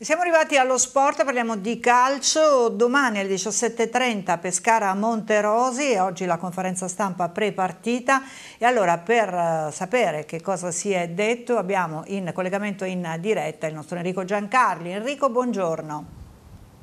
Siamo arrivati allo sport, parliamo di calcio. Domani alle 17.30 Pescara a Monterosi e oggi la conferenza stampa pre-partita. E allora per uh, sapere che cosa si è detto abbiamo in collegamento in diretta il nostro Enrico Giancarli. Enrico, buongiorno.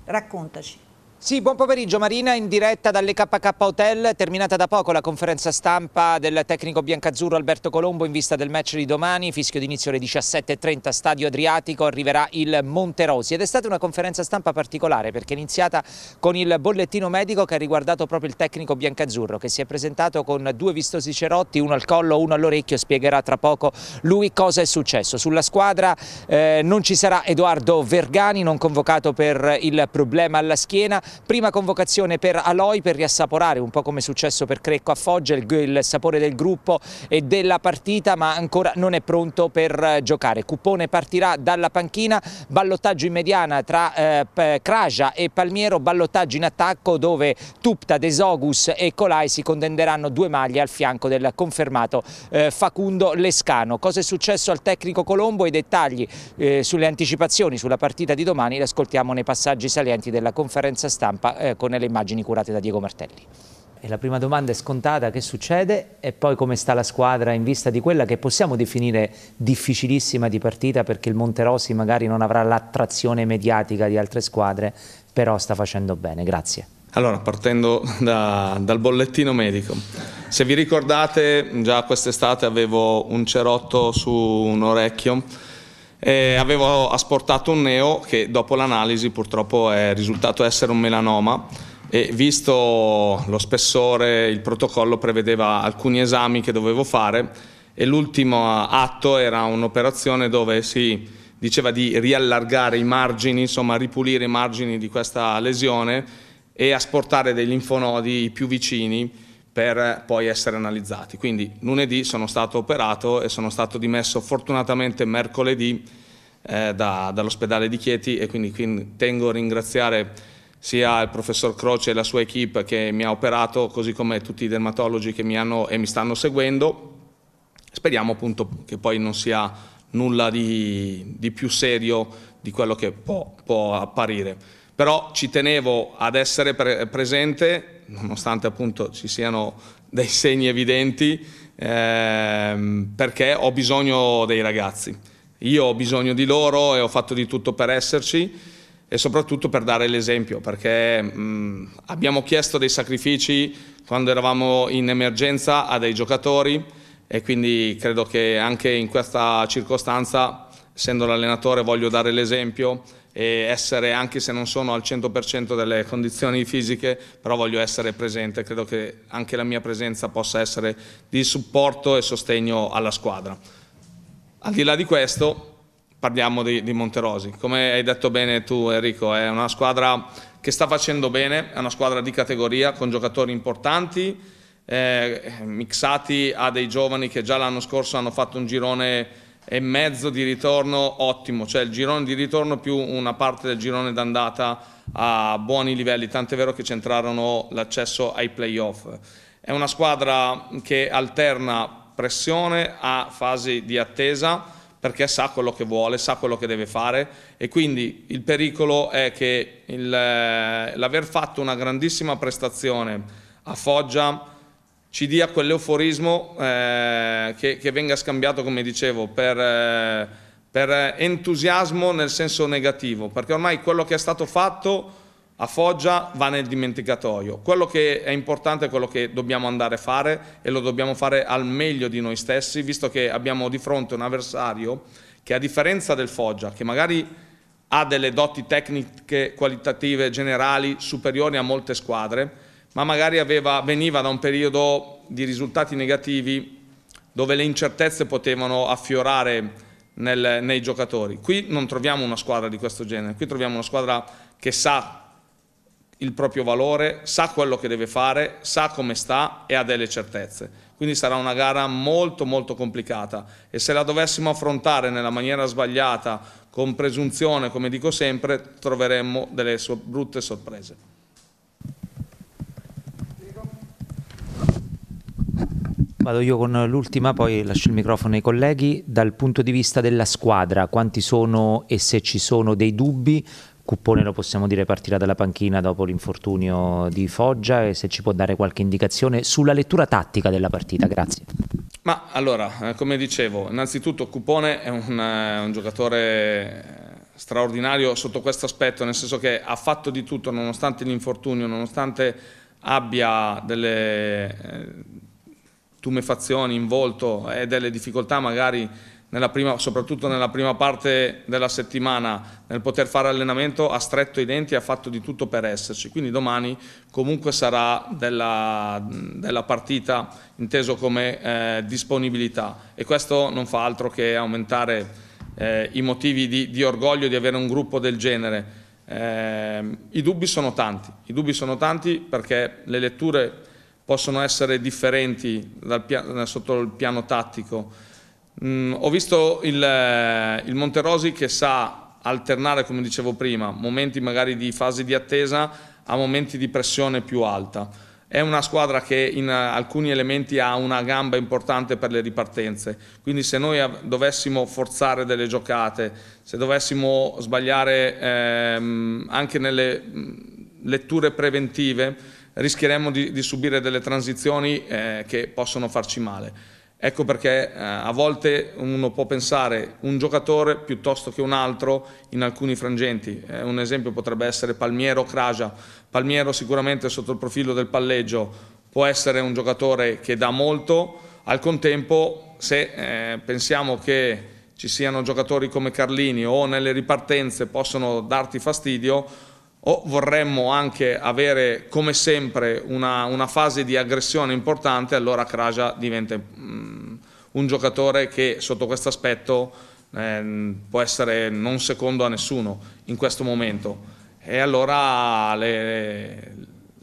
Raccontaci. Sì, buon pomeriggio Marina, in diretta dall'EKK Hotel, terminata da poco la conferenza stampa del tecnico biancazzurro Alberto Colombo in vista del match di domani, fischio d'inizio alle 17.30, Stadio Adriatico, arriverà il Monterosi ed è stata una conferenza stampa particolare perché è iniziata con il bollettino medico che ha riguardato proprio il tecnico biancazzurro che si è presentato con due vistosi cerotti, uno al collo, uno all'orecchio, spiegherà tra poco lui cosa è successo. Sulla squadra eh, non ci sarà Edoardo Vergani, non convocato per il problema alla schiena, Prima convocazione per Aloi per riassaporare, un po' come è successo per Crecco a Foggia, il, il sapore del gruppo e della partita, ma ancora non è pronto per giocare. Cupone partirà dalla panchina, ballottaggio in mediana tra eh, Kraja e Palmiero, ballottaggio in attacco dove Tupta, Desogus e Colai si contenderanno due maglie al fianco del confermato eh, Facundo Lescano. Cosa è successo al tecnico Colombo? I dettagli eh, sulle anticipazioni sulla partita di domani li ascoltiamo nei passaggi salienti della conferenza stampa eh, con le immagini curate da Diego Martelli. E la prima domanda è scontata, che succede? E poi come sta la squadra in vista di quella che possiamo definire difficilissima di partita perché il Monterosi magari non avrà l'attrazione mediatica di altre squadre, però sta facendo bene. Grazie. Allora, partendo da, dal bollettino medico, se vi ricordate già quest'estate avevo un cerotto su un orecchio e avevo asportato un neo che dopo l'analisi purtroppo è risultato essere un melanoma e visto lo spessore il protocollo prevedeva alcuni esami che dovevo fare e l'ultimo atto era un'operazione dove si diceva di riallargare i margini, insomma ripulire i margini di questa lesione e asportare dei linfonodi più vicini per poi essere analizzati. Quindi lunedì sono stato operato e sono stato dimesso fortunatamente mercoledì eh, da, dall'ospedale di Chieti e quindi, quindi tengo a ringraziare sia il professor Croce e la sua equip che mi ha operato, così come tutti i dermatologi che mi hanno e mi stanno seguendo. Speriamo appunto che poi non sia nulla di, di più serio di quello che può, può apparire però ci tenevo ad essere pre presente, nonostante appunto ci siano dei segni evidenti, ehm, perché ho bisogno dei ragazzi. Io ho bisogno di loro e ho fatto di tutto per esserci e soprattutto per dare l'esempio, perché mh, abbiamo chiesto dei sacrifici quando eravamo in emergenza a dei giocatori e quindi credo che anche in questa circostanza, essendo l'allenatore, voglio dare l'esempio e essere, anche se non sono al 100% delle condizioni fisiche, però voglio essere presente, credo che anche la mia presenza possa essere di supporto e sostegno alla squadra. Al di là di questo, parliamo di, di Monterosi. Come hai detto bene tu Enrico, è una squadra che sta facendo bene, è una squadra di categoria con giocatori importanti, eh, mixati a dei giovani che già l'anno scorso hanno fatto un girone e mezzo di ritorno ottimo, cioè il girone di ritorno più una parte del girone d'andata a buoni livelli, tant'è vero che centrarono l'accesso ai playoff. È una squadra che alterna pressione a fasi di attesa perché sa quello che vuole, sa quello che deve fare e quindi il pericolo è che l'aver fatto una grandissima prestazione a Foggia ci dia quell'euforismo eh, che, che, venga scambiato, come dicevo, per, eh, per, entusiasmo nel senso negativo, perché ormai quello che è stato fatto a Foggia va nel dimenticatoio. Quello che è importante è quello che dobbiamo andare a fare e lo dobbiamo fare al meglio di noi stessi, visto che abbiamo di fronte un avversario che a differenza del Foggia, che magari ha delle doti tecniche qualitative generali superiori a molte squadre, ma magari aveva, veniva da un periodo di risultati negativi dove le incertezze potevano affiorare nel, nei giocatori. Qui non troviamo una squadra di questo genere, qui troviamo una squadra che sa il proprio valore, sa quello che deve fare, sa come sta e ha delle certezze. Quindi sarà una gara molto molto complicata e se la dovessimo affrontare nella maniera sbagliata, con presunzione, come dico sempre, troveremmo delle brutte sorprese. Vado io con l'ultima, poi lascio il microfono ai colleghi. Dal punto di vista della squadra, quanti sono e se ci sono dei dubbi? Cuppone lo possiamo dire partirà dalla panchina dopo l'infortunio di Foggia e se ci può dare qualche indicazione sulla lettura tattica della partita, grazie. Ma allora, eh, come dicevo, innanzitutto Cuppone è un, eh, un giocatore straordinario sotto questo aspetto, nel senso che ha fatto di tutto nonostante l'infortunio, nonostante abbia delle eh, tumefazioni in volto e delle difficoltà magari nella prima, soprattutto nella prima parte della settimana nel poter fare allenamento ha stretto i denti e ha fatto di tutto per esserci. Quindi domani comunque sarà della, della partita inteso come eh, disponibilità. E questo non fa altro che aumentare eh, i motivi di, di, orgoglio di avere un gruppo del genere. Eh, i dubbi sono tanti i dubbi sono tanti perché le letture possono essere differenti sotto il piano tattico. Mm, ho visto il, eh, il Monterosi che sa alternare, come dicevo prima, momenti magari di fase di attesa a momenti di pressione più alta. È una squadra che in alcuni elementi ha una gamba importante per le ripartenze, quindi se noi dovessimo forzare delle giocate, se dovessimo sbagliare ehm, anche nelle mm, letture preventive, rischieremmo di, di subire delle transizioni eh, che possono farci male. Ecco perché eh, a volte uno può pensare un giocatore piuttosto che un altro in alcuni frangenti. Eh, un esempio potrebbe essere Palmiero o Kraja. Palmiero sicuramente sotto il profilo del palleggio può essere un giocatore che dà molto, al contempo se eh, pensiamo che ci siano giocatori come Carlini o nelle ripartenze possono darti fastidio, o vorremmo anche avere come sempre una, una fase di aggressione importante, allora Kraja diventa um, un giocatore che sotto questo aspetto eh, può essere non secondo a nessuno in questo momento. E allora le,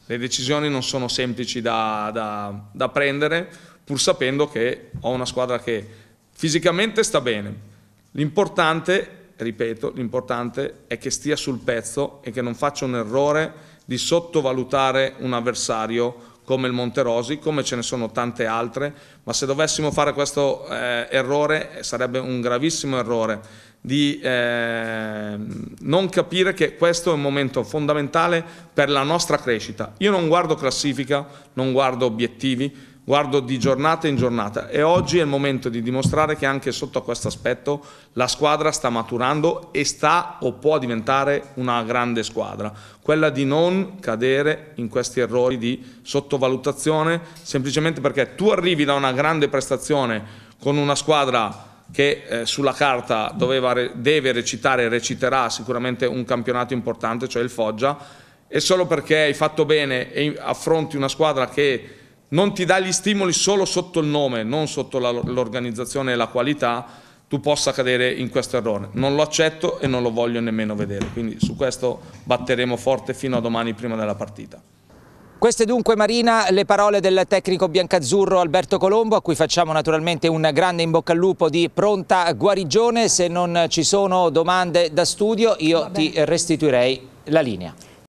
le decisioni non sono semplici da, da, da prendere, pur sapendo che ho una squadra che fisicamente sta bene. L'importante ripeto, l'importante è che stia sul pezzo e che non faccia un errore di sottovalutare un avversario come il Monterosi, come ce ne sono tante altre, ma se dovessimo fare questo eh, errore sarebbe un gravissimo errore di eh, non capire che questo è un momento fondamentale per la nostra crescita. Io non guardo classifica, non guardo obiettivi, guardo di giornata in giornata e oggi è il momento di dimostrare che anche sotto questo aspetto la squadra sta maturando e sta o può diventare una grande squadra, quella di non cadere in questi errori di sottovalutazione semplicemente perché tu arrivi da una grande prestazione con una squadra che eh, sulla carta doveva, deve recitare e reciterà sicuramente un campionato importante, cioè il Foggia, e solo perché hai fatto bene e affronti una squadra che non ti dà gli stimoli solo sotto il nome, non sotto l'organizzazione e la qualità, tu possa cadere in questo errore. Non lo accetto e non lo voglio nemmeno vedere, quindi su questo batteremo forte fino a domani prima della partita. Queste dunque Marina le parole del tecnico biancazzurro Alberto Colombo a cui facciamo naturalmente un grande in bocca al lupo di pronta guarigione, se non ci sono domande da studio io ti restituirei la linea.